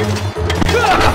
Ah!